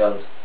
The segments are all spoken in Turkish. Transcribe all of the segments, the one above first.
goes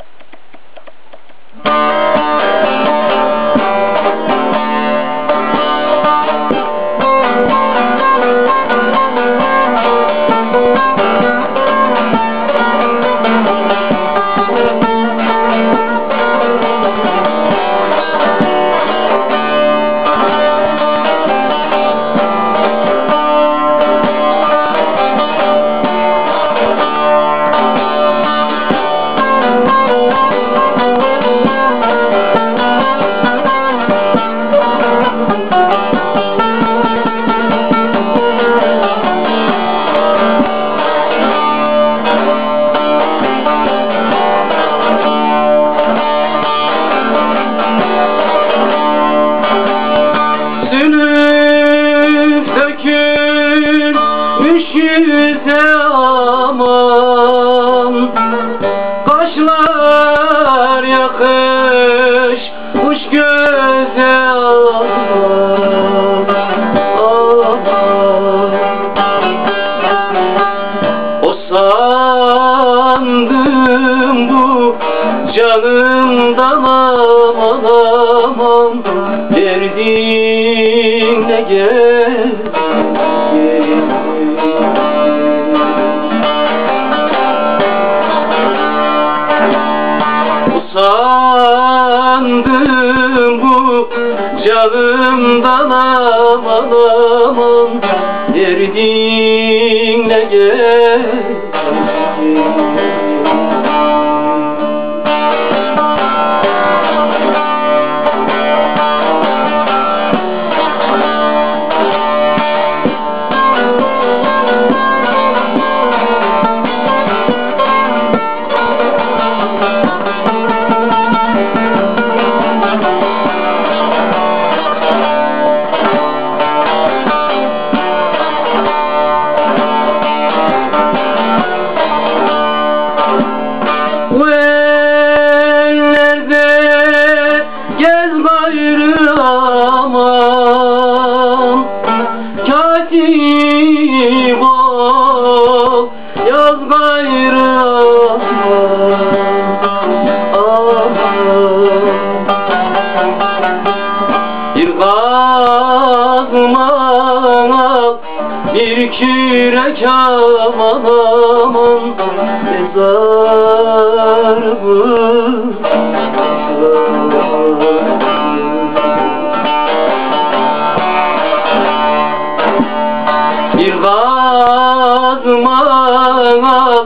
yüze aman Kaşlar yakışmış göze aman O sandım bu canımdan aman aman. Derdinle gel canımdan aman aman Derdinle gel yaz gayrı aman Bir gazman al bir kürek aman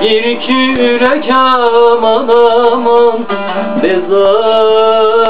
Bir bir kürek aman aman Mezarımı